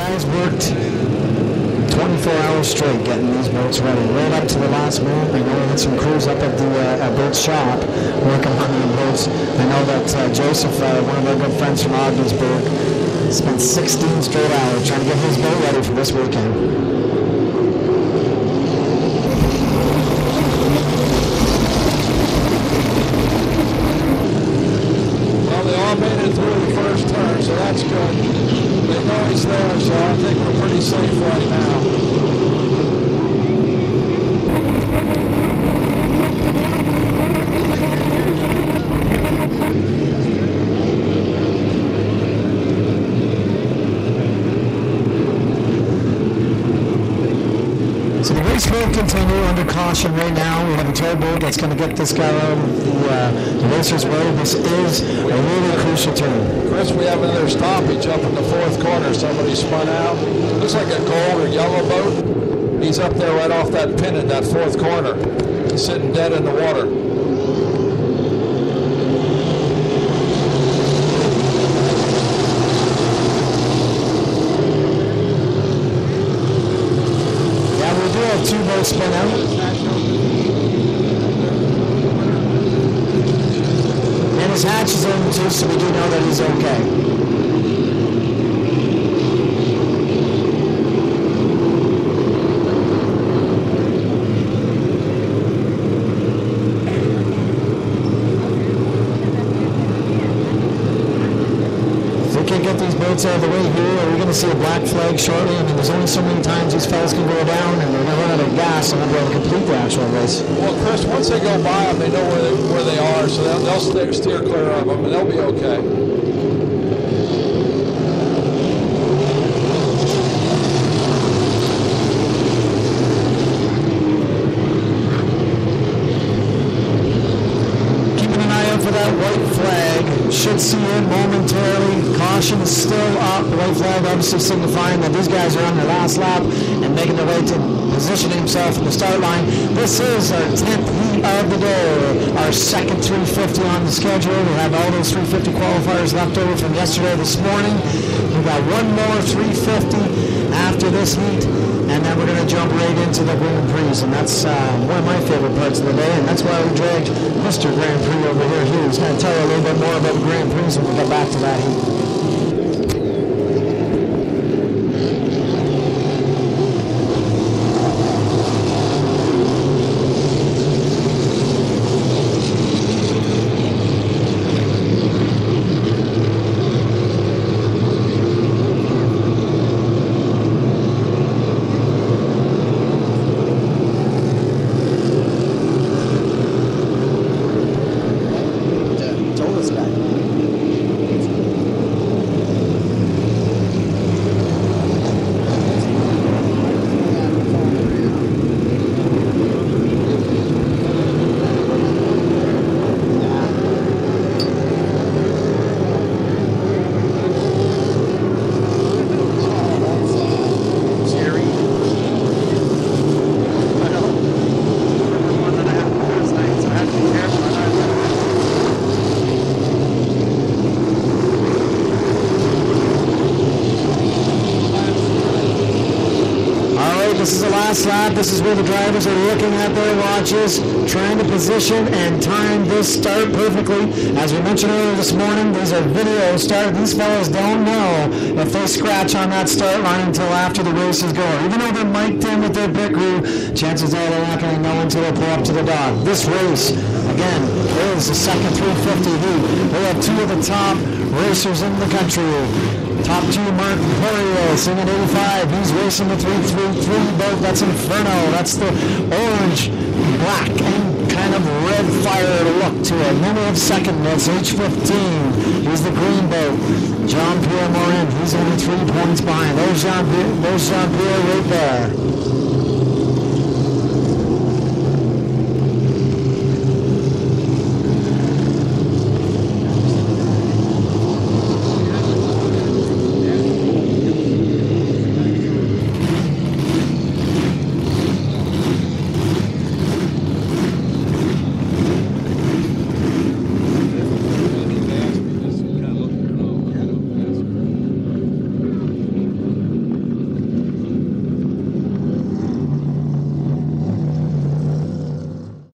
guys worked 24 hours straight getting these boats ready, right up to the last minute. I know we had some crews up at the uh, at Boat Shop working on the boats. I know that uh, Joseph, uh, one of our good friends from Ogdensburg, spent 16 straight hours trying to get his boat ready for this weekend. Well, they all made it through the first turn, so that's good. They know he's there, so I think we're pretty safe right now. So the race will continue under caution right now. We have a tow boat that's going to get this guy out the, uh, racer's way. This is a really crucial turn. Chris, we have another stoppage up in the fourth corner. Somebody spun out. Looks like a gold or yellow boat. He's up there right off that pin in that fourth corner. He's sitting dead in the water. Yeah, we do have two boats spin out. And his hatch is open too, so we do know that he's okay. If we out of the way here, are we going to see a black flag shortly? I mean, there's only so many times these fellas can go down, and they're going to run out of gas and not be able to complete the actual race. Well, Chris, once they go by them, they know where they, where they are, so they'll, they'll steer clear of them, and they'll be okay. Keeping an eye out for that white flag. Should see it momentarily. Caution is still up. The white flag obviously signifying that these guys are on their last lap and making their way to position himself in the start line. This is our 10th heat of the day. Our second 350 on the schedule. We have all those 350 qualifiers left over from yesterday this morning. We've got one more 350 after this heat. And then we're going to jump right into the Grand Prix, and that's uh, one of my favorite parts of the day, and that's why we dragged Mr. Grand Prix over here. He was going to tell you a little bit more about the Grand Prix when we get back to that heat. told this guy. Jerry. I know. One and a half last night, so I have to be careful. I know. All right, this is the last lap. This is where the drivers are looking at their watches, trying to position and time this start perfectly. As we mentioned earlier this morning, these are video start. These fellows don't know if they scratch on that start line until after the race is going. Even though they're mic'd in with their pit crew, chances are they're not going to know until they pull up to the dock. This race, again, is the second 350 heat. We have two of the top racers in the country. Top two, Mark Poirier, singing 85. He's racing the 333 boat. That's Inferno. That's the orange, black, and kind of red fire look to it. Then we have second, that's H15. He's the green boat. John Pierre Morin. He's only three points behind. There's Jean, there's Jean Pierre right there.